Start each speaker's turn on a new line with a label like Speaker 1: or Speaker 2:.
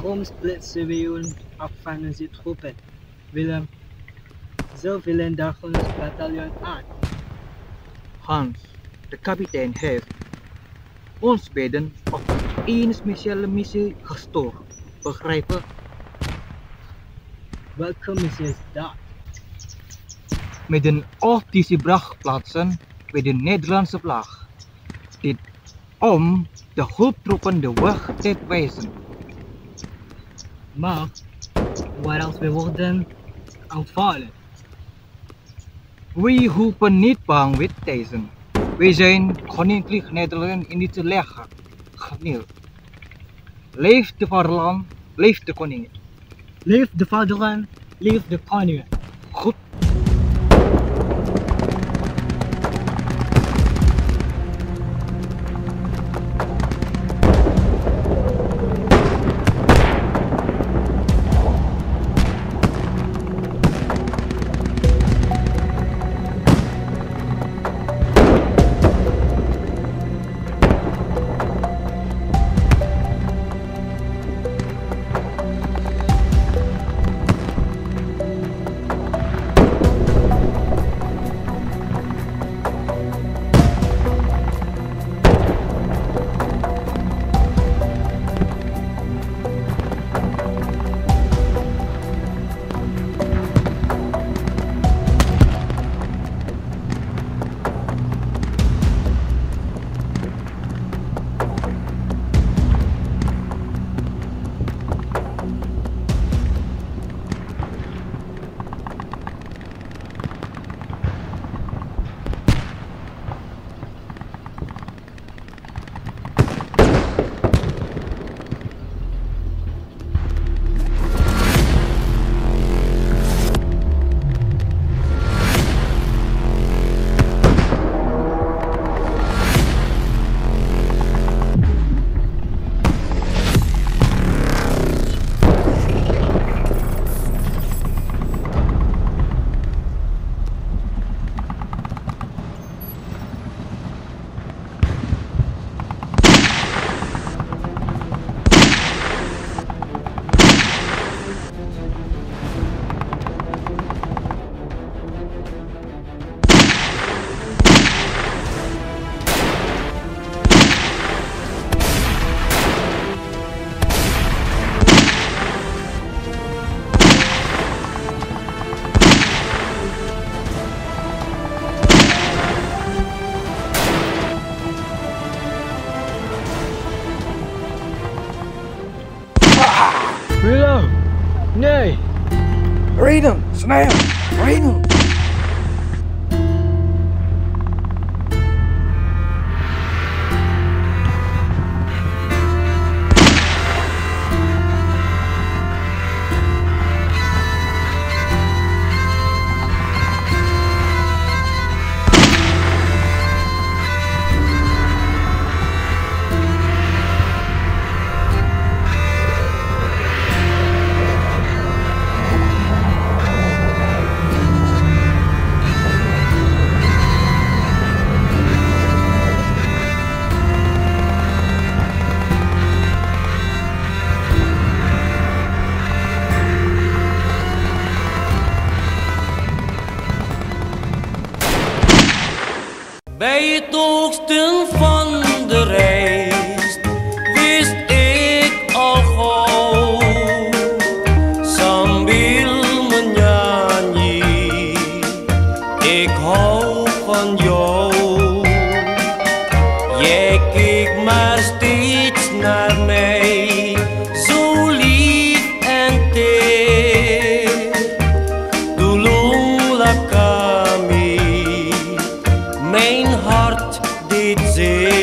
Speaker 1: splitsen we af van onze troepen. Willem, zo willen dag ons bataljon aan.
Speaker 2: Hans, de kapitein heeft ons beiden op één speciale missie gestuurd. Begrijpen?
Speaker 1: Welke missie is dat?
Speaker 2: Met een optiebrug plaatsen bij de Nederlandse vlag. Dit om de hulptroepen de weg te wijzen.
Speaker 1: Maar, als we worden aanvallen?
Speaker 2: We hoeven niet bang wit te zijn. Wij zijn koninklijk Nederland in dit leggen. Geniel. Leef de vaderland, leef de koning.
Speaker 1: Leef de vaderland, leef de koning.
Speaker 2: Goed.
Speaker 1: Reload! Nay!
Speaker 2: Read them. Snap! Read them.
Speaker 3: Bij het oogsten van de reis wist ik al gauw sambil menyanyi ik hou van jou. Jij keek maar steeds music.